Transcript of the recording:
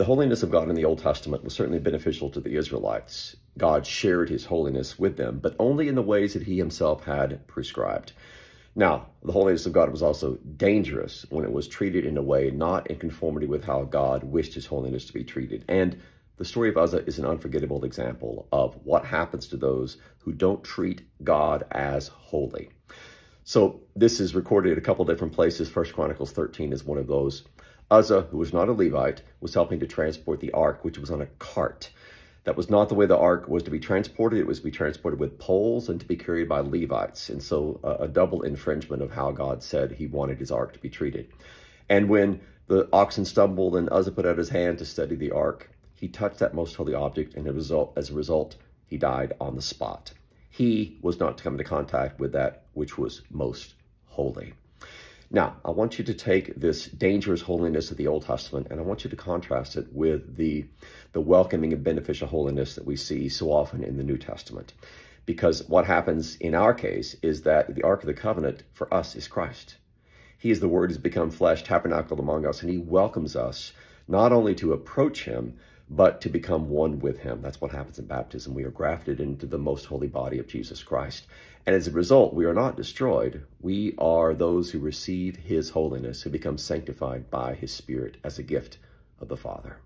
The holiness of God in the Old Testament was certainly beneficial to the Israelites. God shared his holiness with them, but only in the ways that he himself had prescribed. Now, the holiness of God was also dangerous when it was treated in a way not in conformity with how God wished his holiness to be treated. And the story of Uzzah is an unforgettable example of what happens to those who don't treat God as holy. So this is recorded at a couple different places. First Chronicles 13 is one of those. Uzzah, who was not a Levite, was helping to transport the ark, which was on a cart. That was not the way the ark was to be transported. It was to be transported with poles and to be carried by Levites. And so uh, a double infringement of how God said he wanted his ark to be treated. And when the oxen stumbled and Uzzah put out his hand to steady the ark, he touched that most holy object and as a result, as a result he died on the spot. He was not to come into contact with that which was most holy. Now, I want you to take this dangerous holiness of the Old Testament and I want you to contrast it with the, the welcoming and beneficial holiness that we see so often in the New Testament. Because what happens in our case is that the Ark of the Covenant for us is Christ. He is the Word who has become flesh, tabernacled among us, and he welcomes us not only to approach him, but to become one with him. That's what happens in baptism. We are grafted into the most holy body of Jesus Christ. And as a result, we are not destroyed. We are those who receive his holiness, who become sanctified by his Spirit as a gift of the Father.